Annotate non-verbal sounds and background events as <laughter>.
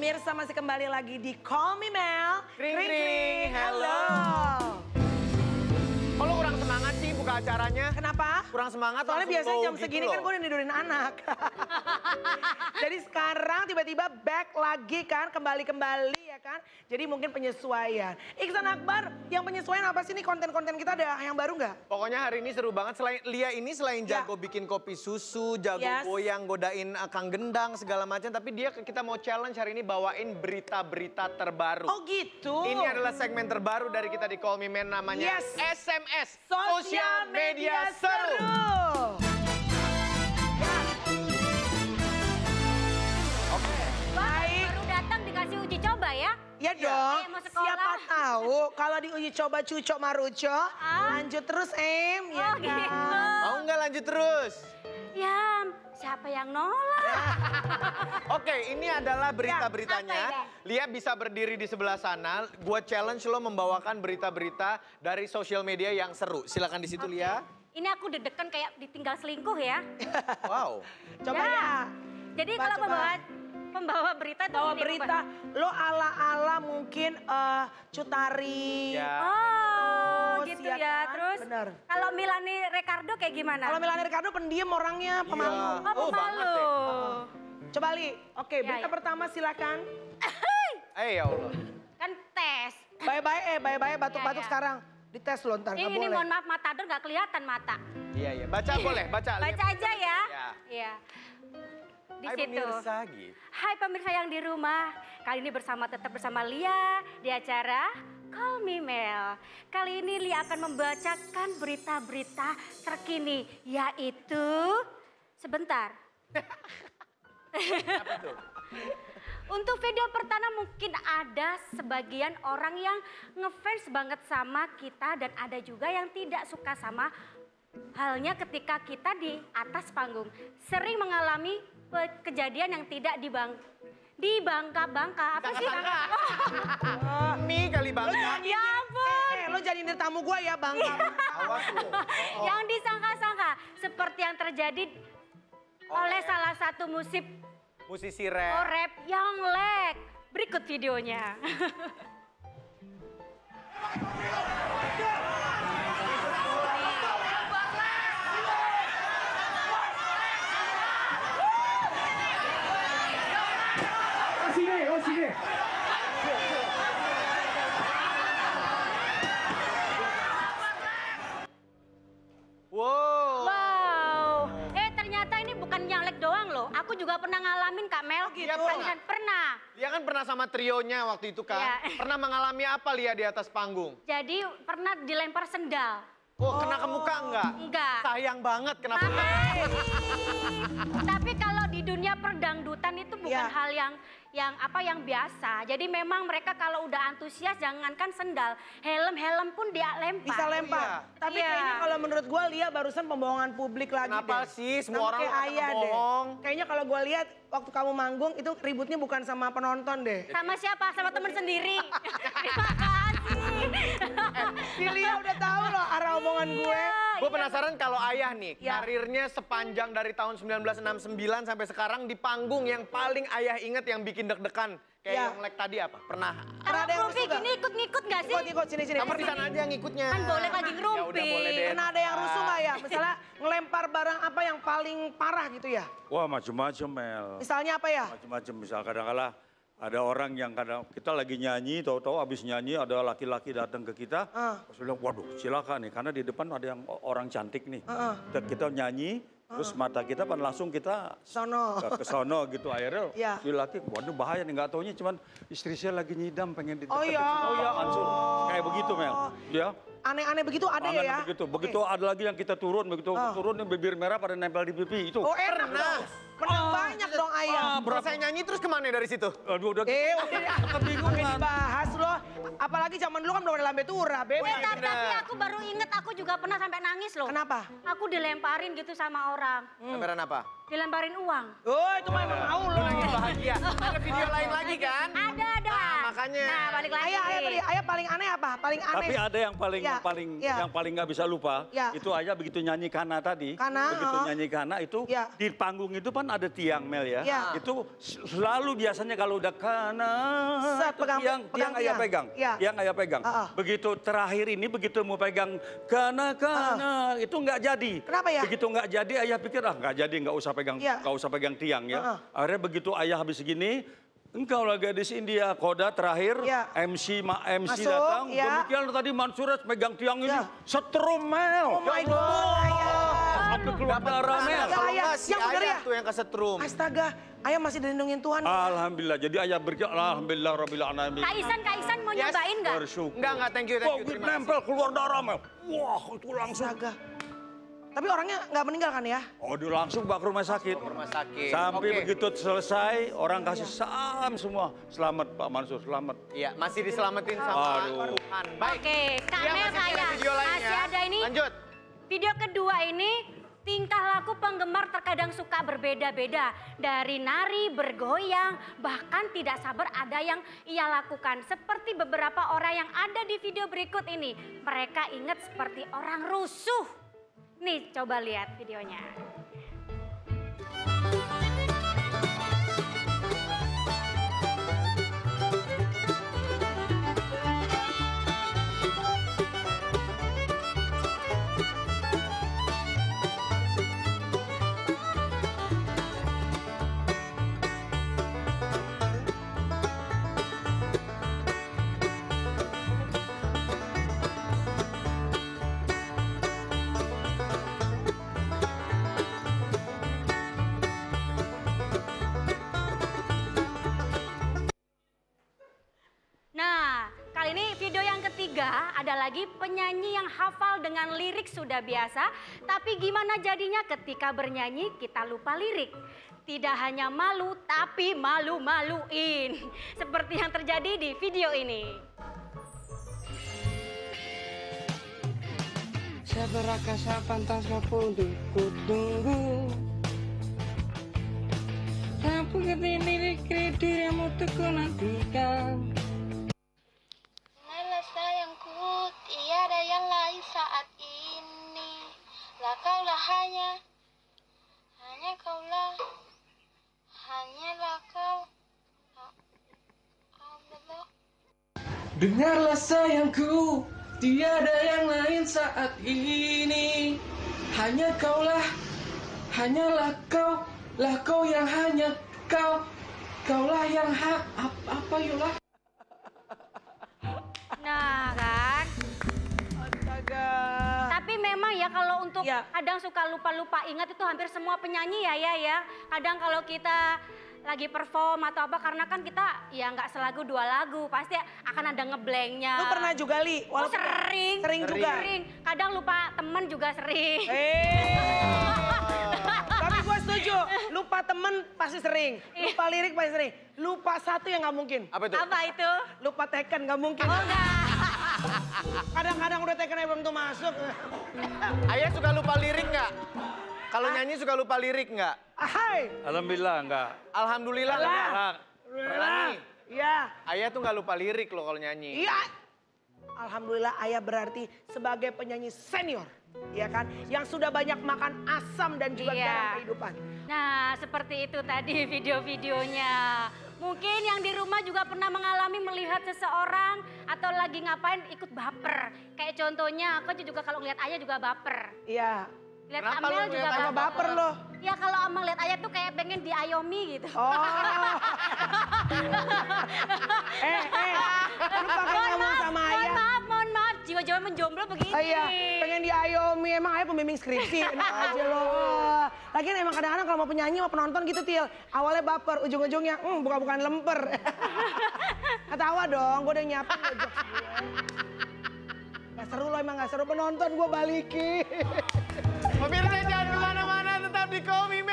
Pemirsa masih kembali lagi di Call Me Mel. Kring, kring. Halo. Kalau kurang semangat sih buka acaranya. Kenapa? Kurang semangat Soalnya biasanya jam gitu segini loh. kan gue udah nidurin anak. <laughs> Jadi sekarang tiba-tiba back lagi kan, kembali-kembali ya kan. Jadi mungkin penyesuaian. Iksan Akbar, yang penyesuaian apa sih nih konten-konten kita ada yang baru nggak? Pokoknya hari ini seru banget. Selain Lia ini selain Ya. jago bikin kopi susu, jago Yes. goyang, godain uh, kang gendang segala macam. Tapi dia kita mau challenge hari ini bawain berita-berita terbaru. Oh gitu. Ini adalah segmen terbaru dari kita di Call Me Man namanya Yes. SMS. Sosial Media Seru. Baik. Ya? Ya dong, sekolah. siapa tahu kalau diuji coba cucok maruco, lanjut terus em, ya Oh, kan? gitu. Mau nggak lanjut terus? Ya, siapa yang nolak? <laughs> Oke, ini adalah berita-beritanya. Lia bisa berdiri di sebelah sana. Gua challenge lo membawakan berita-berita dari sosial media yang seru. Silakan di situ, Lia. Ini aku deg-degan kayak ditinggal selingkuh ya. Wow. Coba Ya. ya. Jadi Coba, kalau coba. Pembawa pembawa berita tuh Bawa ini, berita, lo ala-ala mungkin eh Cutari. Ya. Oh, Terus, gitu ya ya. kan? Terus Bener. kalau Milani Ricardo kayak gimana? Kalau Melani Ricardo pendiam orangnya, pemalu. Iya. Oh, Oh, banget pemalu. deh. Coba Li, oke Ya, berita ya. pertama silakan. Eh ya Allah. Kan tes. Bye-bye eh, bye-bye batuk-batuk Ya, ya. sekarang. Dites lo ntar, Ini, ini boleh. mohon maaf matador nggak kelihatan mata. Iya, iya. Baca boleh, baca. Baca aja ya. Ya. Di Hai situ. pemirsa gitu. Hai pemirsa yang di rumah, kali ini bersama tetap bersama Lia di acara Call Me Mel. Kali ini Lia akan membacakan berita-berita terkini, yaitu sebentar. Apa tuh? <laughs> Untuk video pertama mungkin ada sebagian orang yang ngefans banget sama kita dan ada juga yang tidak suka sama halnya ketika kita di atas panggung sering mengalami kejadian yang tidak dibang dibangka-bangka apa sih? Oh, <laughs> Mie kali banget. <laughs> ya ampun. eh, lo jadi tamu gue ya bang. Awas lu. Oh, <laughs> Yang disangka-sangka seperti yang terjadi oleh salah satu musik Musisi rap. rap yang lag. Berikut videonya. Aku juga pernah ngalamin Kak Mel. gitu? Pernah. pernah. Dia kan pernah sama trionya waktu itu kan. Iya. Pernah mengalami apa Lia di atas panggung? Jadi pernah dilempar sendal. Oh, kena ke muka enggak? Enggak. Sayang banget kenapa? Tapi kalau di dunia perdangdutan itu bukan Iya. hal yang yang apa yang biasa. Jadi memang mereka kalau udah antusias jangankan sendal, helm-helm pun dia lempar. Bisa lempar. Iya. Tapi Iya. kayaknya kalau menurut gue Lia barusan pembohongan publik lagi Kenapa deh. sih? Semua Sama orang kayak kata ayah deh. bohong. Kayaknya kalau gue lihat waktu kamu manggung itu ributnya bukan sama penonton deh. Sama siapa? Sama temen sendiri. <laughs> Gue penasaran kalau ayah nih, Ya. karirnya sepanjang dari tahun 1969 sampai sekarang di panggung yang paling ayah inget yang bikin deg-degan. Kayak Ya. yang lag tadi apa? Pernah? Pernah ada yang ngerumpi rusuh gini ikut-ngikut gak sih? Ikut, ikut, sini, sini. Kamu di sana aja ngikutnya. Kan boleh lagi Ya ngerumpi. udah boleh deh. Pernah ada yang rusuh nggak ya? <laughs> Misalnya ngelempar barang apa yang paling parah gitu ya? Wah macam-macam Mel. Misalnya apa ya? Macam-macam misal kadang-kala ada orang yang kadang kita lagi nyanyi, tahu-tahu habis nyanyi ada laki-laki datang ke kita, Ah. terus bilang, waduh silakan nih, karena di depan ada yang orang cantik nih. Ah. Kita, kita nyanyi, terus mata kita kan langsung kita Sono. ke, sono gitu akhirnya Iya. si laki waduh bahaya nih nggak taunya cuman istri saya lagi nyidam pengen di Oh, iya. oh ya langsung kayak begitu Mel ya Aneh-aneh begitu ada ya Tangan ya? begitu begitu ada lagi yang kita turun begitu Ah. turun bibir merah pada nempel di pipi itu Oh enak. Menang banyak Kalau saya nyanyi terus ke mana dari situ? aduh udah Eh udah kebingungan Pakai dibahas loh. Apalagi zaman dulu kan belum ada lambe tura, bebas. Eh, tapi, aku baru inget aku juga pernah sampai nangis loh. Kenapa? Aku dilemparin gitu sama orang. Lemparan apa? Dilemparin uang. Oh itu mah emang mau loh. Nangis bahagia. Ada video lain lagi kan? Nah, balik lagi. Ayah, ayah tadi, ayah paling aneh apa? Paling aneh. Tapi ada yang paling Ya, yang paling ya. yang paling nggak bisa lupa. Ya. Itu aja begitu nyanyi kana tadi. Kana, begitu oh. nyanyi kana itu Ya. di panggung itu kan ada tiang Mel ya. Iya. Itu selalu biasanya kalau udah kana Set, itu pegang- tiang, pegang tiang ayah pegang. Iya. Tiang ayah pegang. Ah, ah. Begitu terakhir ini begitu mau pegang kana kana itu nggak jadi. Kenapa ya? Begitu nggak jadi ayah pikir ah nggak jadi nggak usah pegang Iya. nggak usah pegang tiang ya. Ah, ah. Akhirnya begitu ayah habis segini Engkau lah gadis India, koda terakhir, Iya. MC ma MC Masuk, datang. iya. Demikian tadi Mansur pegang tiang ini, Iya. setrum Mel. Oh my Ya God, Allah. ayah. Sampai keluar darah Mel. Kalau si yang bener ayah ya? tuh yang kesetrum. Astaga, ayah masih dilindungin Tuhan. Alhamdulillah. Jadi ayah berkata, Alhamdulillah Rabbil Alamin. Kak Isan, Kak Isan mau Yes. nyobain nggak? Bersyukur. Enggak, enggak, thank you, thank you. Kok nempel keluar darah Mel. Wah itu langsung. Astaga. Tapi orangnya nggak meninggal kan ya? Oh dia langsung bawa ke rumah sakit. Rumah sakit. Sampai Oke. begitu selesai, orang kasih salam semua. Selamat Pak Mansur, selamat. Iya, masih diselamatin sama Aduh. Tuhan. Baik. Oke, Mel masih ada saya. video lainnya. Masih ada ini. Lanjut. Video kedua ini tingkah laku penggemar terkadang suka berbeda-beda. Dari nari, bergoyang, bahkan tidak sabar ada yang ia lakukan. Seperti beberapa orang yang ada di video berikut ini. Mereka ingat seperti orang rusuh. Nih coba lihat videonya. Ada lagi penyanyi yang hafal dengan lirik sudah biasa, tapi gimana jadinya ketika bernyanyi kita lupa lirik. Tidak hanya malu, tapi malu-maluin. Seperti yang terjadi di video ini. Seberaka pantas untuk kutunggu Tapi ketini dirimu teku Dengarlah sayangku Tiada yang lain saat ini Hanya kaulah Hanyalah kau Lah kau yang hanya kau Kaulah yang ha ap- Apa yulah Nah kan, Astaga. tapi memang ya kalau untuk Iya. kadang suka lupa-lupa ingat itu hampir semua penyanyi ya ya ya. Kadang kalau kita lagi perform atau apa karena kan kita ya nggak selagu dua lagu pasti akan ada ngeblanknya. Lu pernah juga li? Oh, sering. Sering juga. Sering. Kadang lupa temen juga sering. Eh. <laughs> Tapi gue setuju, lupa temen pasti sering, lupa lirik pasti sering. Lupa satu yang nggak mungkin, Apa itu? Apa itu? lupa teken nggak mungkin. Oh enggak. Kadang-kadang udah teken aja belum tuh masuk. Ayah suka lupa lirik nggak? Kalau nyanyi suka lupa lirik nggak? Ahai, Alhamdulillah enggak. Alhamdulillah. Alah. Alhamdulillah. Iya, Ayah tuh nggak lupa lirik loh kalau nyanyi. iya. Alhamdulillah ayah berarti sebagai penyanyi senior, ya kan? Yang sudah banyak makan asam dan juga Iya. garam kehidupan. Nah, seperti itu tadi <laughs> video-videonya. Mungkin yang di rumah juga pernah mengalami melihat seseorang atau lagi ngapain ikut baper. Kayak contohnya, aku juga kalau ngeliat ayah juga baper. Iya. Lihat Kenapa Amel juga Sama baper loh. Ya kalau Amel lihat ayah tuh kayak pengen diayomi gitu. Oh. <laughs> eh, eh. Lu pakai mohon ngomong sama mohon ayah. maaf, mohon maaf. Jiwa-jiwa menjomblo begini. Ah, iya, pengen diayomi. Emang ayah pembimbing skripsi, enak <laughs> aja loh. Lagian emang kadang-kadang kalau mau penyanyi mau penonton gitu, Til. Awalnya baper, ujung-ujungnya, hmm, bukan-bukan lemper. <laughs> Ketawa dong, gue udah nyiapin jokes gue. Gak seru lo emang gak seru penonton gue balikin. Pemirsa jangan ke mana-mana, tetap di Komi